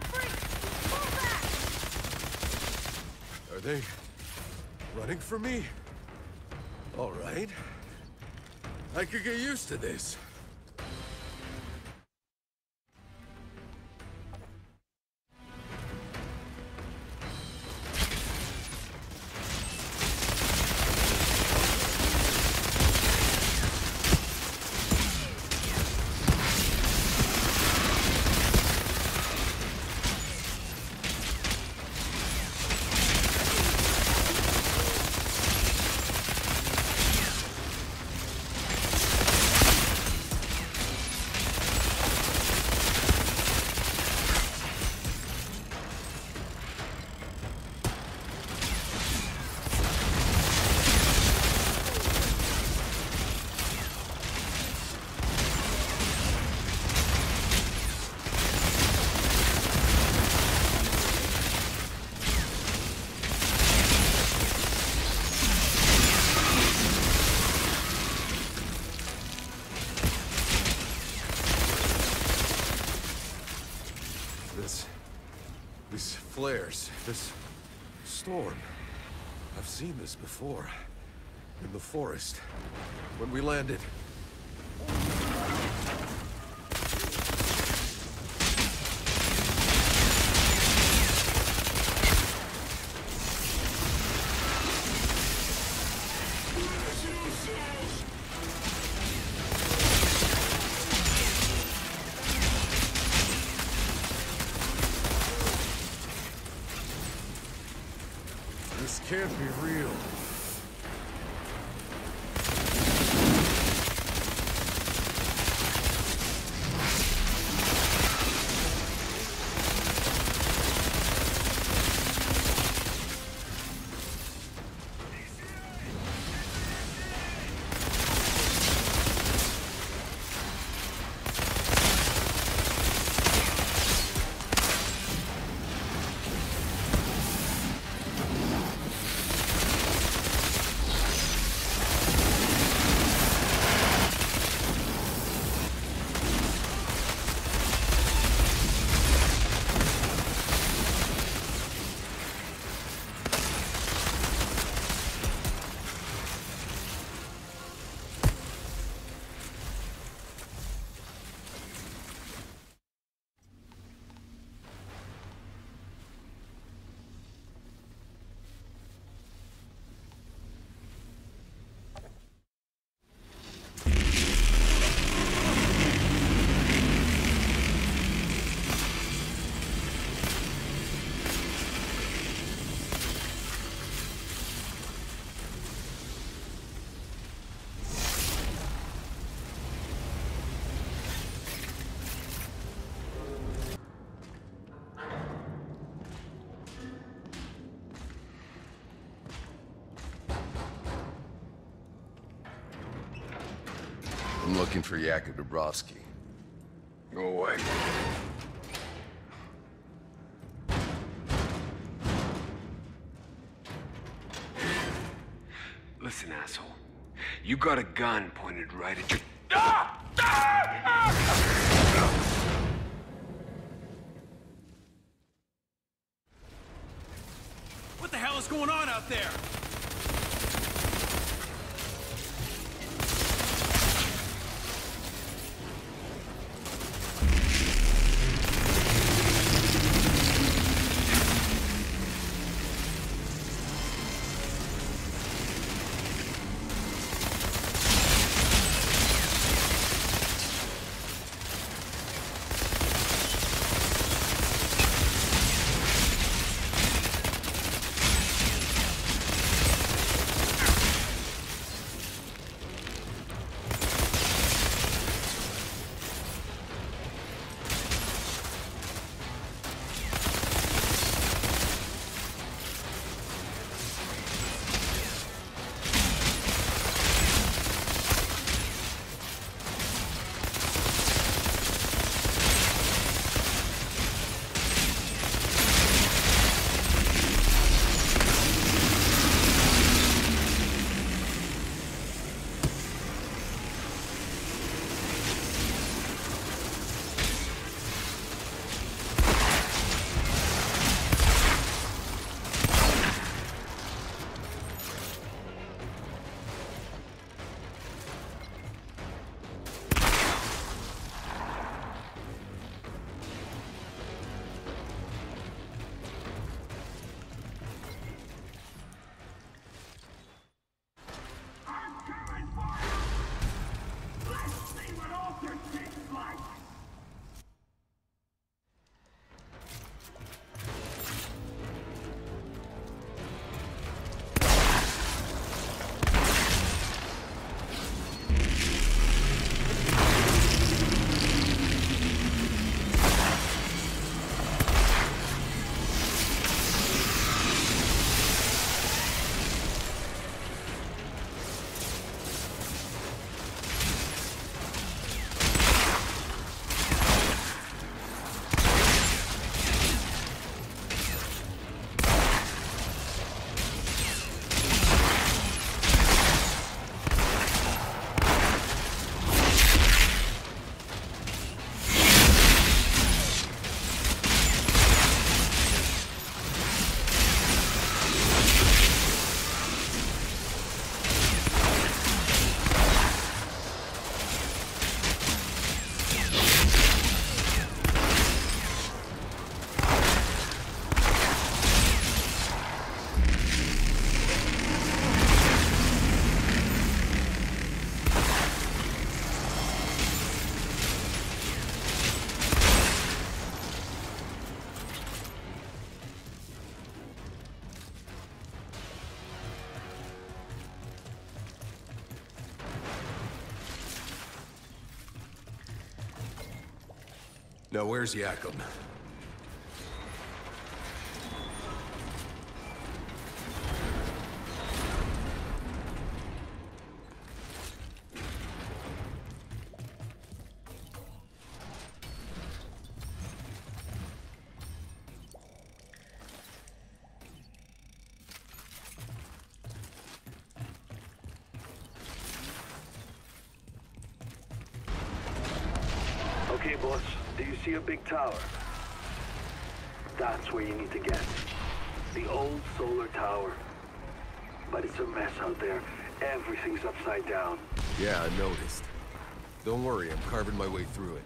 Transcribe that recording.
freak! Pull back! Are they running for me? All right. I could get used to this. This... These flares, this storm. I've seen this before. In the forest. When we landed. Be real. I'm looking for Yakov Dubrovsky. Go away. Listen, asshole. You got a gun pointed right at your. Ah! Ah! Ah! What the hell is going on out there? Now where's Yakov? Okay, boss. Do you see a big tower? That's where you need to get. The old solar tower. But it's a mess out there. Everything's upside down. Yeah, I noticed. Don't worry, I'm carving my way through it.